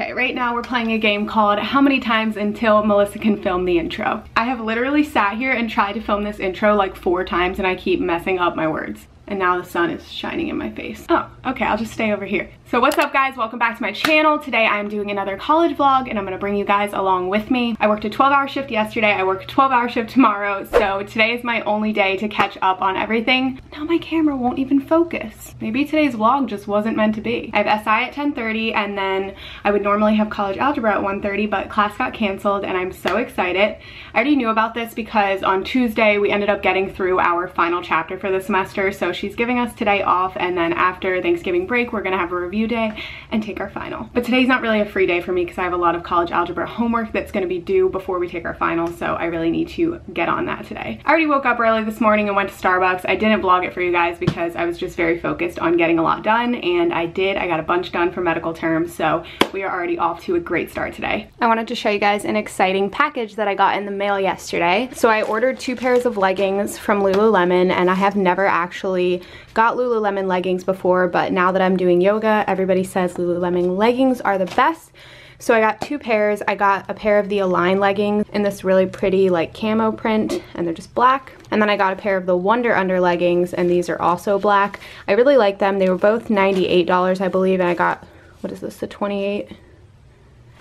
Okay, right now we're playing a game called How Many Times Until Melissa Can Film the Intro. I have literally sat here and tried to film this intro like four times and I keep messing up my words and now the sun is shining in my face. Oh, okay, I'll just stay over here. So what's up guys, welcome back to my channel. Today I'm doing another college vlog and I'm gonna bring you guys along with me. I worked a 12 hour shift yesterday, I work a 12 hour shift tomorrow, so today is my only day to catch up on everything. Now my camera won't even focus. Maybe today's vlog just wasn't meant to be. I have SI at 10.30 and then I would normally have college algebra at 1.30 but class got canceled and I'm so excited. I already knew about this because on Tuesday we ended up getting through our final chapter for the semester so she's giving us today off and then after Thanksgiving break we're gonna have a review day and take our final. But today's not really a free day for me because I have a lot of college algebra homework that's gonna be due before we take our final, so I really need to get on that today. I already woke up early this morning and went to Starbucks. I didn't vlog it for you guys because I was just very focused on getting a lot done, and I did. I got a bunch done for medical terms, so we are already off to a great start today. I wanted to show you guys an exciting package that I got in the mail yesterday. So I ordered two pairs of leggings from Lululemon, and I have never actually got Lululemon leggings before, but now that I'm doing yoga, Everybody says Lululemon leggings are the best. So I got two pairs. I got a pair of the Align leggings in this really pretty like camo print and they're just black. And then I got a pair of the Wonder Under leggings and these are also black. I really like them. They were both $98 I believe and I got, what is this, the 28?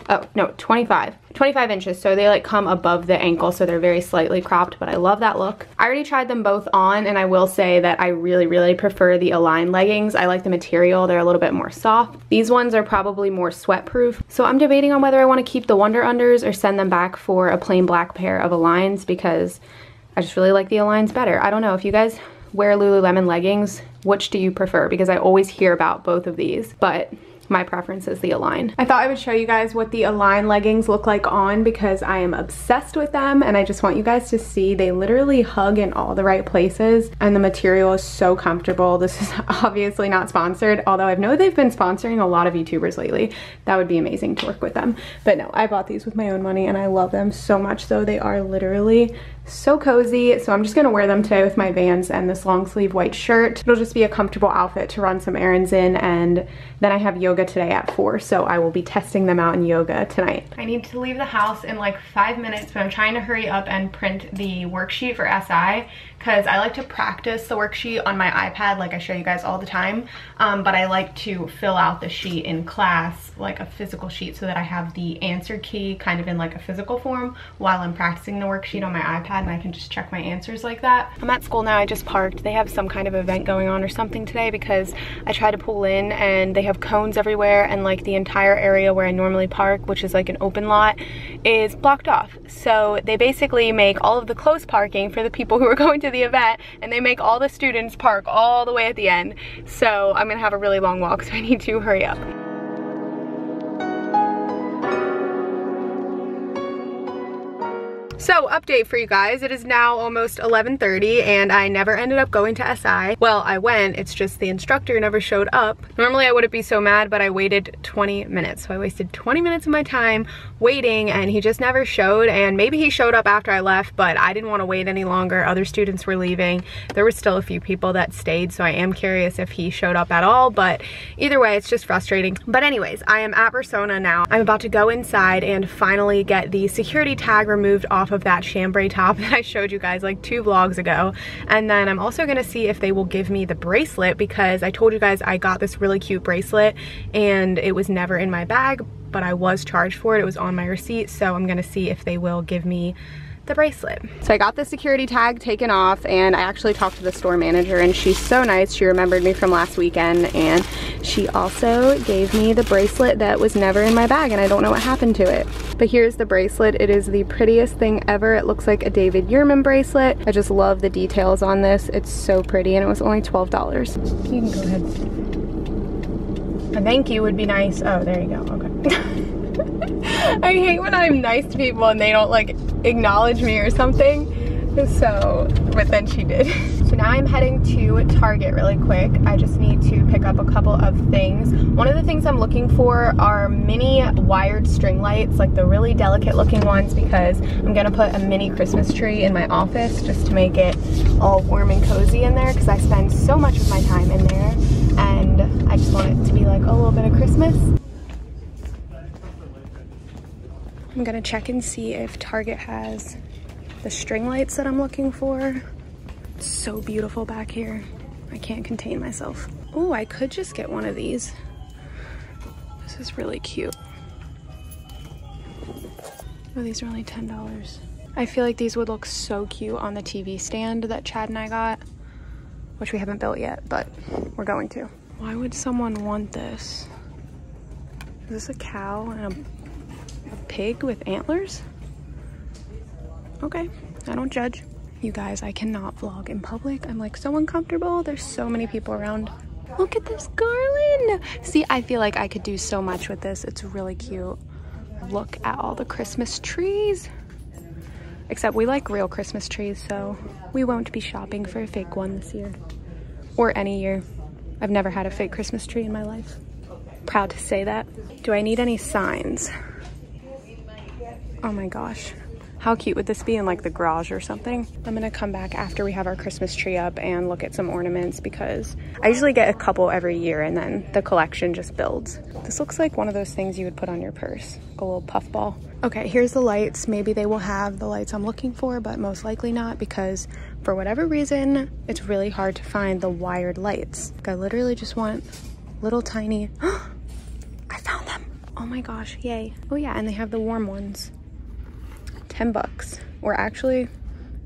Oh no 25 25 inches so they like come above the ankle so they're very slightly cropped but I love that look. I already tried them both on and I will say that I really really prefer the Align leggings. I like the material they're a little bit more soft. These ones are probably more sweat proof so I'm debating on whether I want to keep the Wonder Unders or send them back for a plain black pair of Aligns because I just really like the Aligns better. I don't know if you guys wear Lululemon leggings which do you prefer? Because I always hear about both of these but my preference is the Align. I thought I would show you guys what the Align leggings look like on because I am obsessed with them and I just want you guys to see they literally hug in all the right places and the material is so comfortable. This is obviously not sponsored, although I know they've been sponsoring a lot of YouTubers lately. That would be amazing to work with them. But no, I bought these with my own money and I love them so much though. They are literally so cozy. So I'm just gonna wear them today with my Vans and this long sleeve white shirt. It'll just be a comfortable outfit to run some errands in and then I have yoga today at four. So I will be testing them out in yoga tonight. I need to leave the house in like five minutes, but I'm trying to hurry up and print the worksheet for SI because I like to practice the worksheet on my iPad like I show you guys all the time um, but I like to fill out the sheet in class like a physical sheet so that I have the answer key kind of in like a physical form while I'm practicing the worksheet on my iPad and I can just check my answers like that. I'm at school now, I just parked. They have some kind of event going on or something today because I tried to pull in and they have cones everywhere and like the entire area where I normally park which is like an open lot is blocked off. So they basically make all of the close parking for the people who are going to to the event and they make all the students park all the way at the end. So I'm gonna have a really long walk so I need to hurry up. So update for you guys, it is now almost 11.30 and I never ended up going to SI. Well, I went, it's just the instructor never showed up. Normally I wouldn't be so mad, but I waited 20 minutes. So I wasted 20 minutes of my time waiting and he just never showed and maybe he showed up after I left, but I didn't want to wait any longer. Other students were leaving. There were still a few people that stayed, so I am curious if he showed up at all, but either way, it's just frustrating. But anyways, I am at Persona now. I'm about to go inside and finally get the security tag removed off off of that chambray top that I showed you guys like two vlogs ago. And then I'm also gonna see if they will give me the bracelet because I told you guys I got this really cute bracelet and it was never in my bag, but I was charged for it. It was on my receipt. So I'm gonna see if they will give me the bracelet. So I got the security tag taken off and I actually talked to the store manager and she's so nice. She remembered me from last weekend and she also gave me the bracelet that was never in my bag and I don't know what happened to it. But here's the bracelet. It is the prettiest thing ever. It looks like a David Yurman bracelet. I just love the details on this. It's so pretty and it was only $12. You can go ahead. A thank you would be nice. Oh, there you go. Okay. I hate when I'm nice to people and they don't like acknowledge me or something. So, but then she did. So now I'm heading to Target really quick. I just need to pick up a couple of things. One of the things I'm looking for are mini wired string lights, like the really delicate looking ones because I'm gonna put a mini Christmas tree in my office just to make it all warm and cozy in there because I spend so much of my time in there and I just want it to be like a little bit of Christmas. I'm gonna check and see if Target has the string lights that I'm looking for. It's so beautiful back here. I can't contain myself. Oh, I could just get one of these. This is really cute. Oh, these are only $10. I feel like these would look so cute on the TV stand that Chad and I got, which we haven't built yet, but we're going to. Why would someone want this? Is this a cow and a, a pig with antlers? Okay, I don't judge. You guys, I cannot vlog in public. I'm like so uncomfortable. There's so many people around. Look at this garland. See, I feel like I could do so much with this. It's really cute. Look at all the Christmas trees. Except we like real Christmas trees, so we won't be shopping for a fake one this year. Or any year. I've never had a fake Christmas tree in my life. Proud to say that. Do I need any signs? Oh my gosh. How cute would this be in like the garage or something? I'm gonna come back after we have our Christmas tree up and look at some ornaments because I usually get a couple every year and then the collection just builds. This looks like one of those things you would put on your purse, like a little puff ball. Okay, here's the lights. Maybe they will have the lights I'm looking for, but most likely not because for whatever reason, it's really hard to find the wired lights. Like I literally just want little tiny, I found them. Oh my gosh, yay. Oh yeah, and they have the warm ones. 10 bucks or actually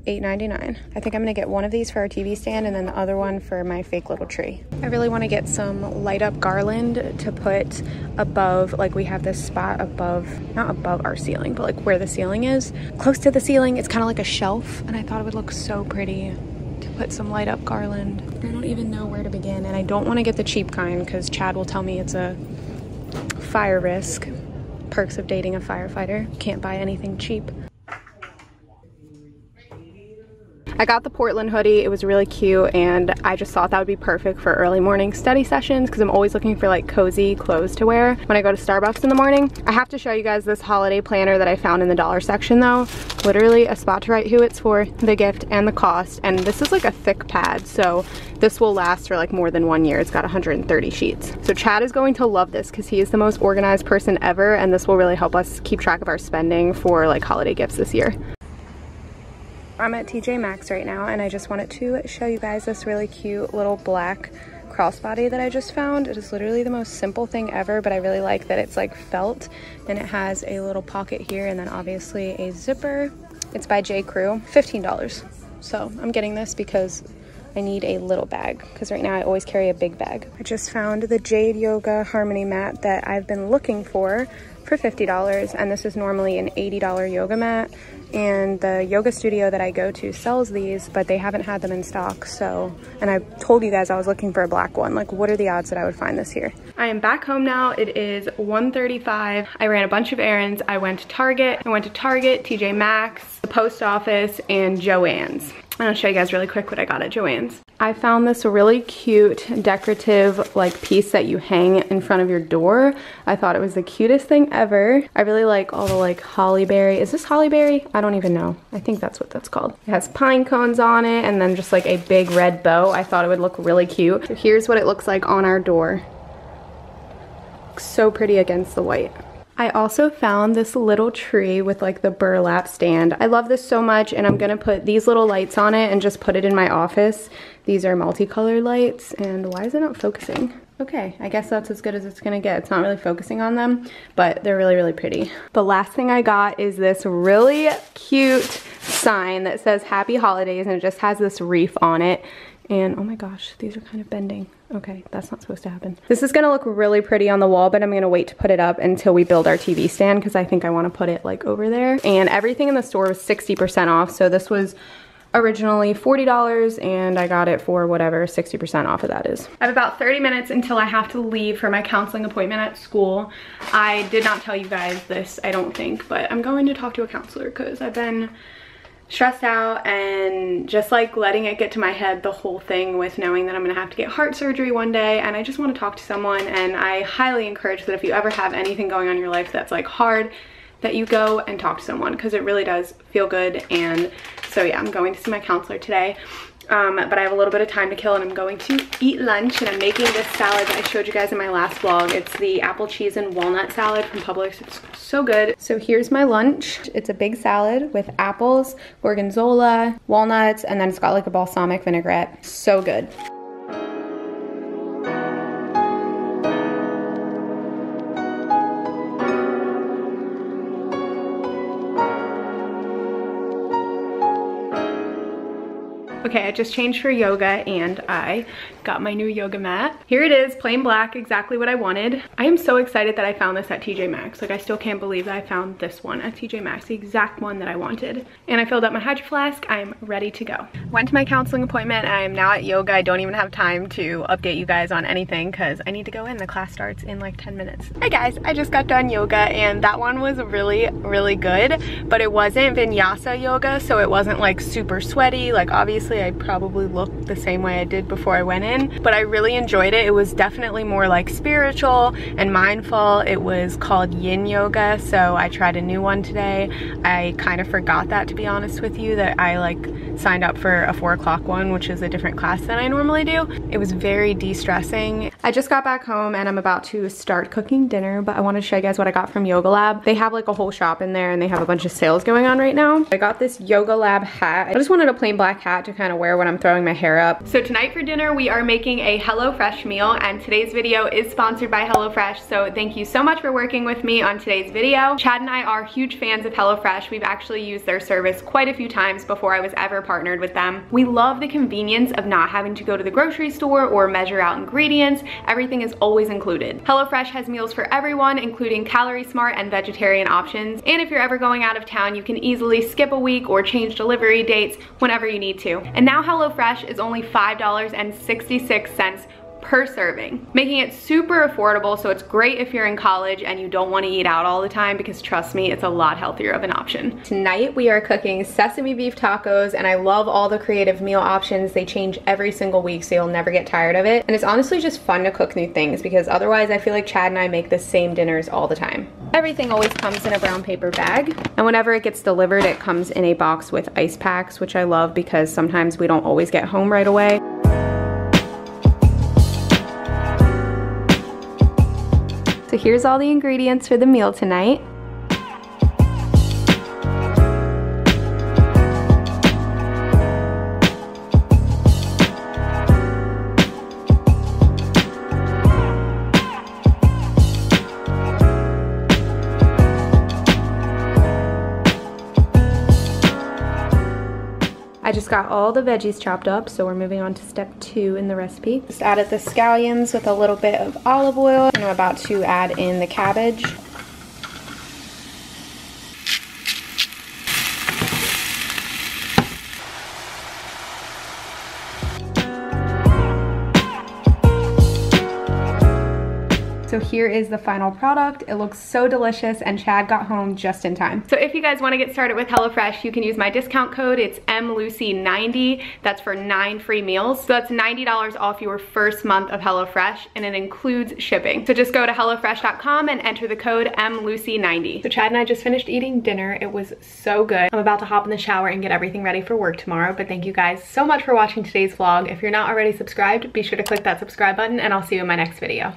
$8.99. I think I'm gonna get one of these for our TV stand and then the other one for my fake little tree. I really wanna get some light up garland to put above, like we have this spot above, not above our ceiling, but like where the ceiling is. Close to the ceiling, it's kind of like a shelf and I thought it would look so pretty to put some light up garland. I don't even know where to begin and I don't wanna get the cheap kind because Chad will tell me it's a fire risk. Perks of dating a firefighter. Can't buy anything cheap. I got the Portland hoodie. It was really cute and I just thought that would be perfect for early morning study sessions because I'm always looking for like cozy clothes to wear when I go to Starbucks in the morning. I have to show you guys this holiday planner that I found in the dollar section though. Literally a spot to write who it's for, the gift, and the cost. And this is like a thick pad so this will last for like more than one year. It's got 130 sheets. So Chad is going to love this because he is the most organized person ever and this will really help us keep track of our spending for like holiday gifts this year. I'm at TJ Maxx right now and I just wanted to show you guys this really cute little black crossbody that I just found. It is literally the most simple thing ever, but I really like that it's like felt and it has a little pocket here and then obviously a zipper. It's by J. Crew, $15. So I'm getting this because I need a little bag because right now I always carry a big bag. I just found the Jade Yoga Harmony mat that I've been looking for for $50 and this is normally an $80 yoga mat and the yoga studio that I go to sells these but they haven't had them in stock so and I told you guys I was looking for a black one. Like what are the odds that I would find this here? I am back home now. It is 1:35. I ran a bunch of errands. I went to Target. I went to Target TJ Maxx the post office and Joann's. I'm gonna show you guys really quick what I got at Joann's. I found this really cute decorative like piece that you hang in front of your door. I thought it was the cutest thing ever. I really like all the like holly berry. Is this holly berry? I don't even know. I think that's what that's called. It has pine cones on it and then just like a big red bow. I thought it would look really cute. So here's what it looks like on our door. Looks so pretty against the white. I also found this little tree with like the burlap stand. I love this so much and I'm gonna put these little lights on it and just put it in my office. These are multicolored lights and why is it not focusing? Okay, I guess that's as good as it's gonna get. It's not really focusing on them, but they're really, really pretty. The last thing I got is this really cute sign that says Happy Holidays and it just has this reef on it. And oh my gosh, these are kind of bending. Okay, that's not supposed to happen. This is gonna look really pretty on the wall, but I'm gonna wait to put it up until we build our TV stand because I think I wanna put it like over there. And everything in the store was 60% off, so this was originally $40 and I got it for whatever 60% off of that is. I have about 30 minutes until I have to leave for my counseling appointment at school. I did not tell you guys this, I don't think, but I'm going to talk to a counselor because I've been stressed out and just like letting it get to my head the whole thing with knowing that I'm gonna have to get heart surgery one day. And I just want to talk to someone and I highly encourage that if you ever have anything going on in your life that's like hard that you go and talk to someone because it really does feel good and so yeah I'm going to see my counselor today Um, but I have a little bit of time to kill and I'm going to eat lunch and I'm making this salad that I showed you guys in my last vlog. It's the apple cheese and walnut salad from Publix. It's so good. So here's my lunch. It's a big salad with apples, gorgonzola, walnuts, and then it's got like a balsamic vinaigrette. So good. Okay, I just changed for yoga and I got my new yoga mat. Here it is, plain black, exactly what I wanted. I am so excited that I found this at TJ Maxx. Like I still can't believe that I found this one at TJ Maxx, the exact one that I wanted. And I filled up my hydro flask, I'm ready to go. Went to my counseling appointment, I am now at yoga. I don't even have time to update you guys on anything because I need to go in. The class starts in like 10 minutes. Hey guys, I just got done yoga and that one was really, really good, but it wasn't vinyasa yoga, so it wasn't like super sweaty. Like obviously honestly, I probably looked the same way I did before I went in, but I really enjoyed it. It was definitely more like spiritual and mindful. It was called yin yoga, so I tried a new one today. I kind of forgot that to be honest with you, that I like signed up for a four o'clock one, which is a different class than I normally do. It was very de-stressing. I just got back home and I'm about to start cooking dinner, but I wanted to show you guys what I got from Yoga Lab. They have like a whole shop in there and they have a bunch of sales going on right now. I got this Yoga Lab hat. I just wanted a plain black hat to kind of wear when I'm throwing my hair up. So tonight for dinner, we are making a HelloFresh meal and today's video is sponsored by HelloFresh. So thank you so much for working with me on today's video. Chad and I are huge fans of HelloFresh. We've actually used their service quite a few times before I was ever partnered with them. We love the convenience of not having to go to the grocery store or measure out ingredients. Everything is always included. HelloFresh has meals for everyone, including calorie smart and vegetarian options. And if you're ever going out of town, you can easily skip a week or change delivery dates whenever you need to. And now HelloFresh is only $5.66 per serving, making it super affordable. So it's great if you're in college and you don't want to eat out all the time because trust me, it's a lot healthier of an option. Tonight we are cooking sesame beef tacos and I love all the creative meal options. They change every single week so you'll never get tired of it. And it's honestly just fun to cook new things because otherwise I feel like Chad and I make the same dinners all the time. Everything always comes in a brown paper bag. And whenever it gets delivered, it comes in a box with ice packs, which I love because sometimes we don't always get home right away. So here's all the ingredients for the meal tonight. Got all the veggies chopped up, so we're moving on to step two in the recipe. Just added the scallions with a little bit of olive oil, and I'm about to add in the cabbage. Here is the final product. It looks so delicious and Chad got home just in time. So if you guys wanna get started with HelloFresh, you can use my discount code. It's MLucy90. That's for nine free meals. So that's $90 off your first month of HelloFresh and it includes shipping. So just go to HelloFresh.com and enter the code MLucy90. So Chad and I just finished eating dinner. It was so good. I'm about to hop in the shower and get everything ready for work tomorrow. But thank you guys so much for watching today's vlog. If you're not already subscribed, be sure to click that subscribe button and I'll see you in my next video.